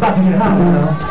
大屏幕